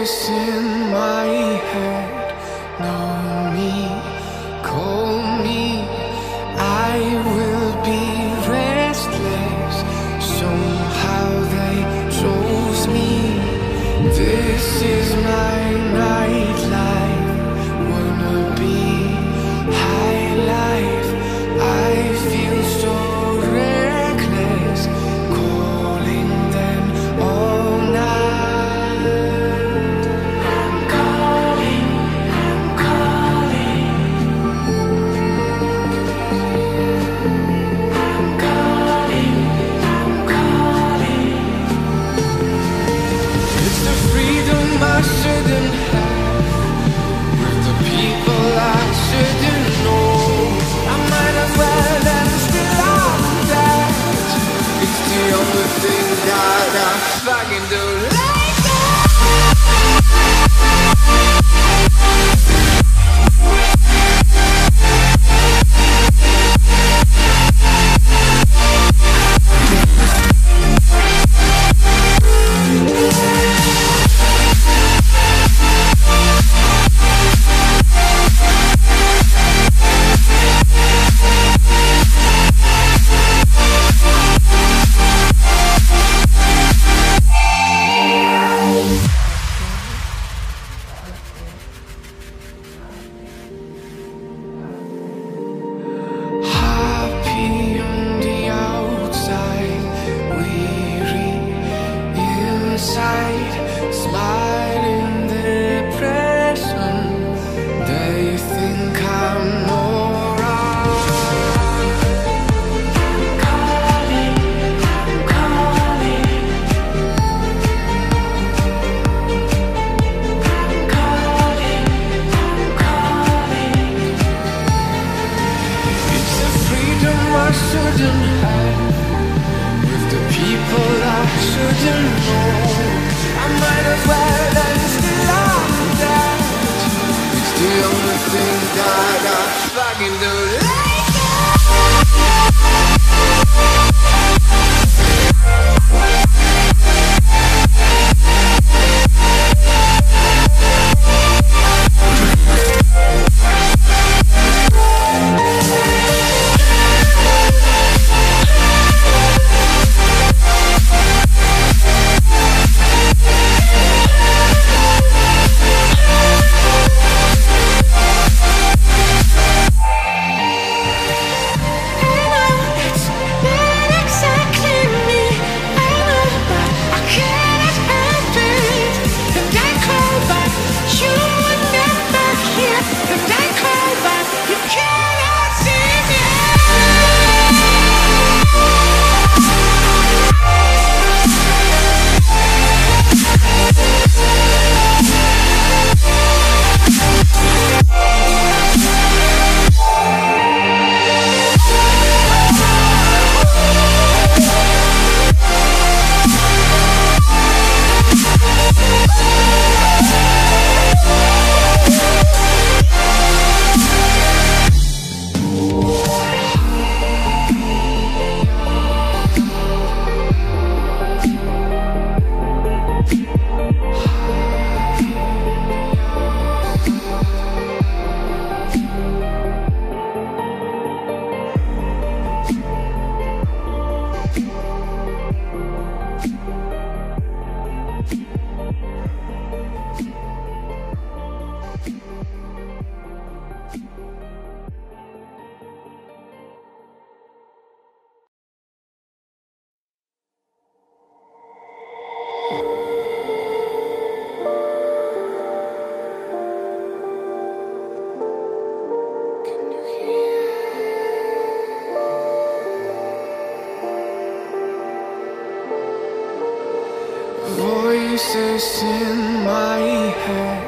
voice in my head. Know me, call me. I will be restless. Somehow they chose me. This is my fucking do don't know voices in my head.